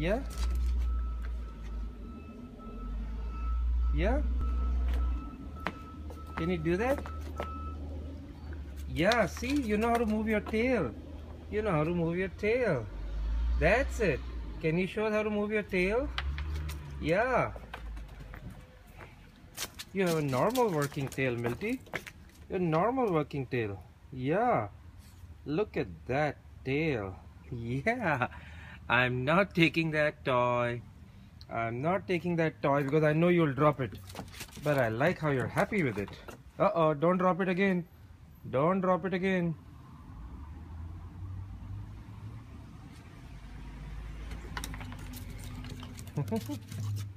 Yeah? Yeah? Can you do that? Yeah, see, you know how to move your tail. You know how to move your tail. That's it. Can you show us how to move your tail? Yeah. You have a normal working tail, Miltie. A normal working tail. Yeah. Look at that tail. Yeah. I'm not taking that toy. I'm not taking that toy because I know you'll drop it. But I like how you're happy with it. Uh-oh, don't drop it again. Don't drop it again.